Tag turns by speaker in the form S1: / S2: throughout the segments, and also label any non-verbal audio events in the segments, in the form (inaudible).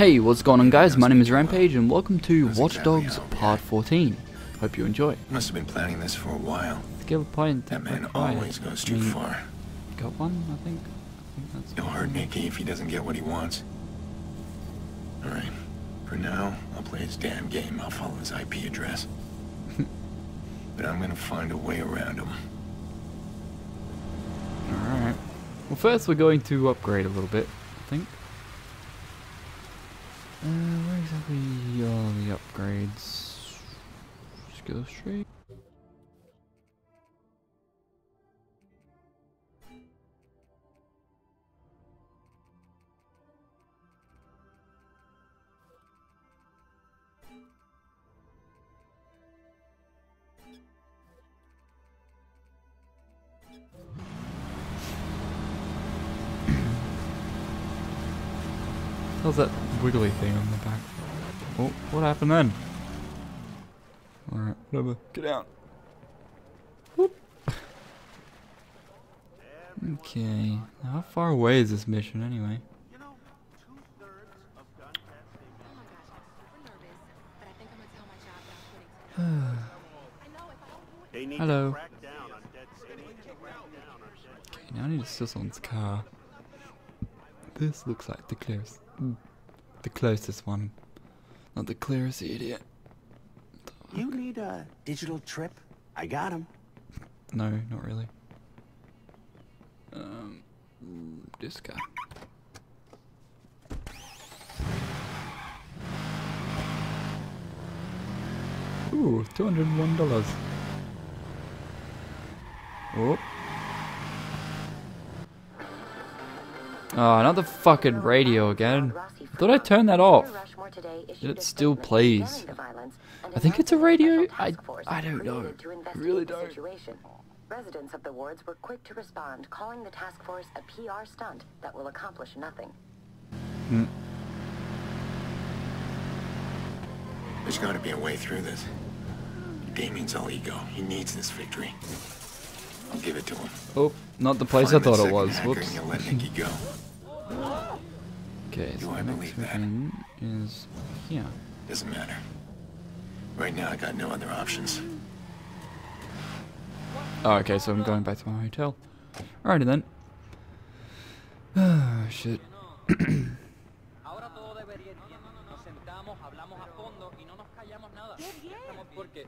S1: Hey, what's going on guys? My name is Rampage and welcome to Watch Dogs Part 14. Hope you enjoy.
S2: Must have been planning this for a while.
S1: Skill point.
S2: That man always goes too far.
S1: Got one, I think. I think that's
S2: He'll hurt Nicky if he doesn't get what he wants. Alright. For now, I'll play his damn game. I'll follow his IP address. (laughs) but I'm gonna find a way around him.
S1: Alright. Well, first we're going to upgrade a little bit, I think. Uh, where exactly are the upgrades? Skill tree? How's that wiggly thing on the back? Oh, what happened then? Alright, whatever. Get out. Whoop. Okay, now how far away is this mission anyway? (sighs) Hello. Okay, now I need to steal someone's car. This looks like the clearest. The closest one. Not the clearest idiot.
S3: You need a digital trip? I got him.
S1: No, not really. Um, this guy. Ooh, two hundred and one dollars. Oh. Oh, another fucking radio again. I Thought I turned that off. Yet it still plays. I think it's a radio. I, I don't know. I really don't.
S4: Residents of the wards were quick to respond, calling the task force a PR stunt that will accomplish nothing. Hmm.
S2: There's gotta be a way through this. Damien's all ego. He needs this victory. I'll give it to him.
S1: Oh, not the place
S2: Find
S1: I thought it was.
S2: hacker
S1: Whoops.
S2: And you'll let Nicky go.
S1: Okay,
S2: Do
S1: so
S2: I
S1: the next
S2: believe that?
S1: mission is here.
S2: Doesn't matter. Right now, I got no other options.
S1: Oh, okay, so I'm going back to my hotel. Alrighty then. Ah, shit. (clears throat)
S5: Ahora todo debería ir bien. Nos sentamos, hablamos a fondo y no nos callamos nada. Estamos porque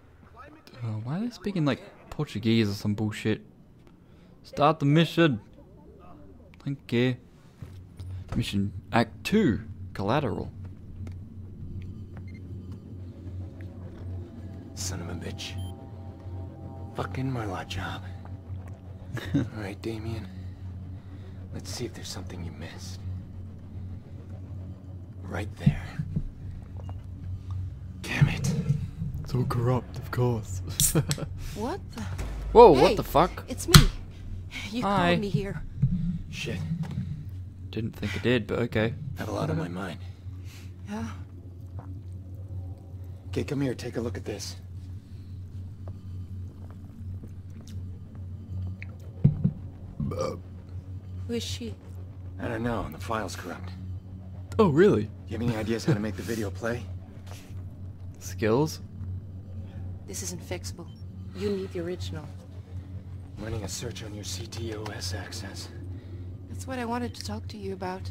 S1: Oh, why are they speaking like Portuguese or some bullshit? Start the mission. Thank you. Mission Act 2 Collateral.
S2: Son of a bitch. Fucking Merlaut job. (laughs) Alright, Damien. Let's see if there's something you missed. Right there. Damn it.
S1: It's all corrupt, of course. (laughs)
S6: What the?
S1: Whoa,
S6: Hey,
S1: what the fuck?
S6: It's me. You
S1: Hi.
S6: called me here.
S2: Shit.
S1: Didn't think it did, but okay.
S2: Had a lot on my mind.
S6: Yeah?
S2: Okay, come here, take a look at this.
S6: Who is she?
S2: I don't know, the file's corrupt.
S1: Oh, really?
S2: You have any ideas how to make the video play?
S1: Skills?
S6: This isn't fixable. You need the original.
S2: Running a search on your CTOS access.
S6: That's what I wanted to talk to you about.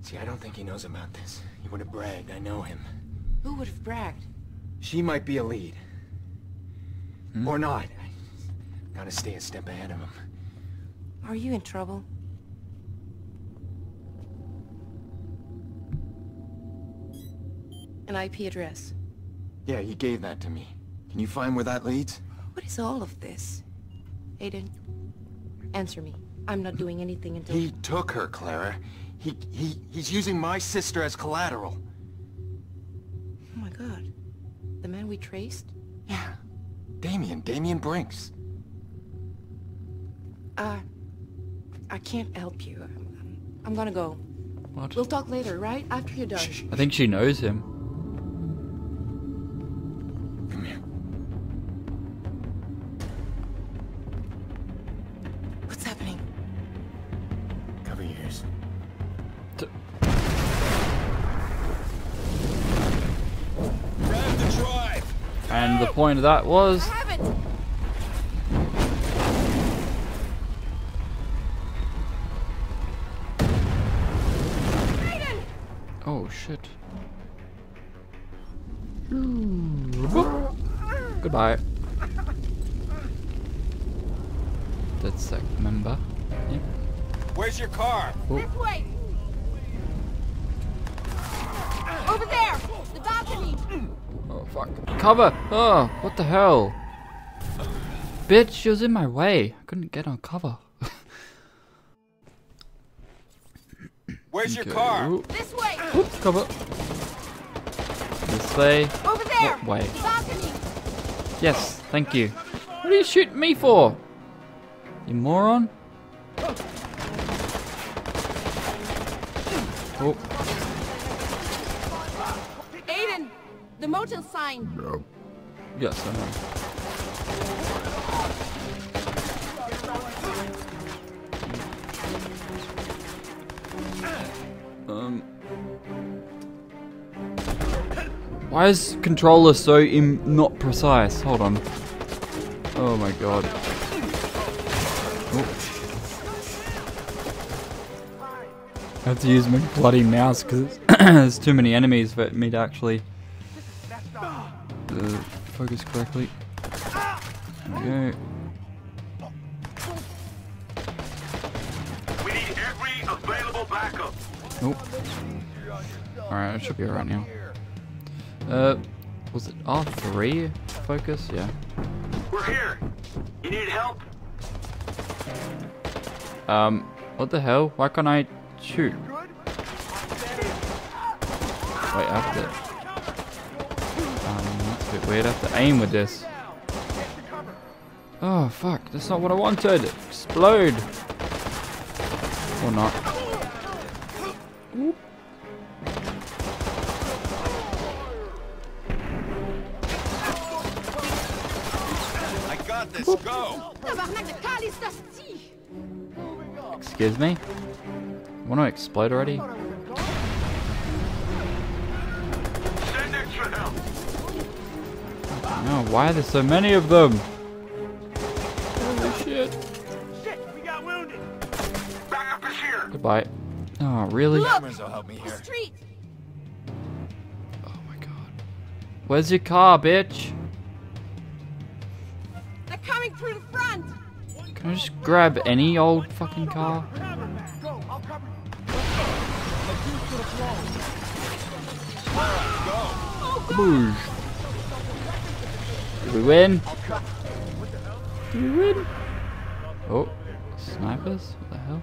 S2: See, I don't think he knows about this. He would have bragged, I know him.
S6: Who would have bragged?
S2: She might be a lead. Hmm? Or not. Gotta stay a step ahead of him.
S6: Are you in trouble? An IP address.
S2: Yeah, he gave that to me. Can you find where that leads?
S6: What is all of this? Aiden, answer me. I'm not doing anything until...
S2: He took her, Clara. He, he, he's using my sister as collateral.
S6: Oh my god. The man we traced?
S2: Yeah. Damien, Damien Brenks.
S6: Uh, I can't help you. I'm, I'm gonna go.
S1: What?
S6: We'll talk later, right? After you're done.
S2: Shh, shh.
S1: I think she knows him. And the point of that was... Oh, shit. Goodbye. That's that member. Yep.
S7: Where's your car?
S6: This way! Over there! The balcony!
S1: Oh fuck. Cover! Oh, what the hell? Bitch, she was in my way. I couldn't get on cover. (laughs)
S7: Where's your car?
S1: ooh,
S6: This way!
S1: Oops, cover. This way.
S6: Over there!
S1: What way?
S6: The balcony!
S1: Yes, thank you. What are you shooting me for? You moron? Oh,
S6: Aiden! The motel sign!
S1: yes, I know. Um. Why is controller so Im not precise? Hold on. Oh my god. Oh. Have to use my bloody mouse because (clears throat) there's too many enemies for me to actually uh, focus correctly. There we go.
S2: We need every available backup.
S1: Nope. Alright, it should be alright now. Uh, was it R3 focus? Yeah.
S2: We're here. You need help?
S1: Um, what the hell? Why can't I shoot? Wait, I have to... Um, that's a bit weird. I have to aim with this. Oh, fuck. That's not what I wanted. Explode. Or not.
S7: I got this. Go.
S6: Tabarnak de calice d'hostie!
S1: Excuse me? Want to explode already?
S2: Send extra help.
S1: No, why are there so many of them? Holy shit. We got wounded.
S2: Backup is here.
S1: Goodbye. Oh, really?
S7: Cameras will help me here.
S6: street!
S1: Oh my god. Where's your car, bitch?
S6: They're coming through the front!
S1: Can I just grab any old fucking car? Kaboosh. Did we win? Did we win? Oh, snipers? What the hell?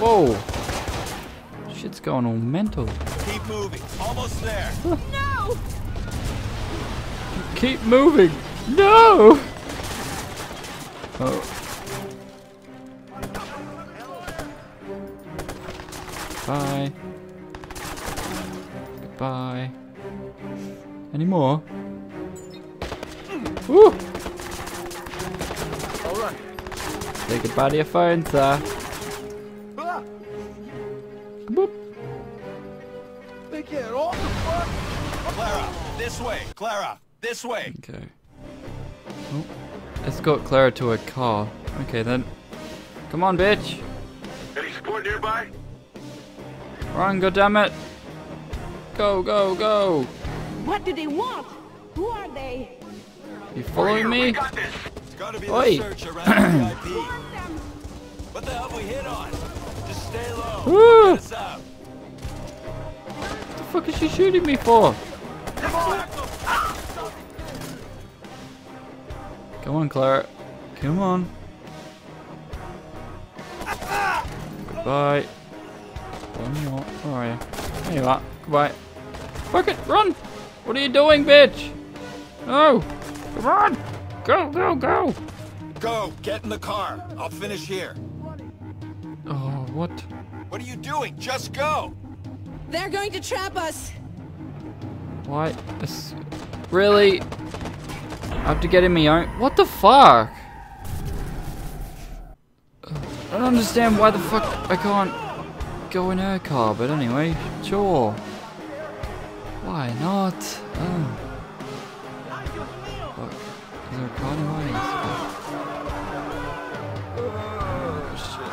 S1: Whoa! Shit's going all mental.
S7: Keep moving. Almost there.
S6: No!
S1: Keep moving! No! Oh. Bye. Goodbye. Any more? Woo! Say goodbye to your phone, sir. Boop.
S7: Clara, this way. Clara, this way.
S1: Okay. Escort Clara to her car. Okay then. Come on, bitch.
S2: Any support nearby?
S1: Run, goddammit. Go, go, go.
S6: What do they want? Who are they?
S1: You
S2: We're
S1: following me?
S2: got this.
S7: It's gotta be
S1: Oi.
S7: the search around the VIP.
S6: Warn them!
S7: What the hell have we hit on? Just stay low.
S1: Woo.
S7: Get us out.
S1: What the fuck is she shooting me for? Come on, Clara. Come on. Goodbye. Where you are? Where are you? There you are. Goodbye. Fuck it, run! What are you doing, bitch? No! Come on! Go, go, go!
S7: Go. Get in the car. I'll finish here.
S1: Oh, what?
S7: What are you doing? Just go.
S6: They're going to trap us!
S1: Why? This, really? I have to get in my own. What the fuck? I don't understand why the fuck I can't. go in her car, but anyway, sure. Why not? Oh. Fuck. Is there a car nearby? Oh, shit.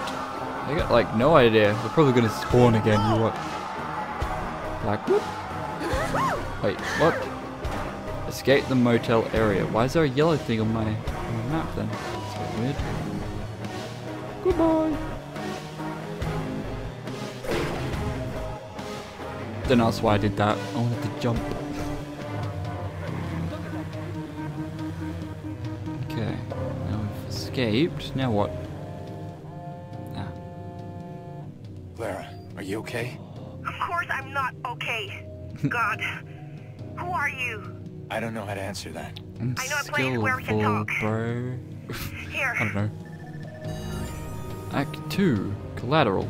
S1: I got like no idea. They're probably gonna spawn again, you what? Like, whoop. Wait, what? Escape the motel area. Why is there a yellow thing on my, on my map then? That's a bit weird. Goodbye. Don't ask why I did that. I wanted to jump. Okay. Now we've escaped. Now what? Ah.
S2: Clara, are you okay?
S8: Of course I'm not okay. (laughs) God. Who are you?
S2: I don't know how to answer that.
S1: I'm
S8: I know a place where we can
S1: skillful,
S8: talk.
S1: bro. (laughs)
S8: Here.
S1: I don't know. Act 2. Collateral.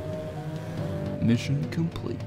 S1: Mission complete.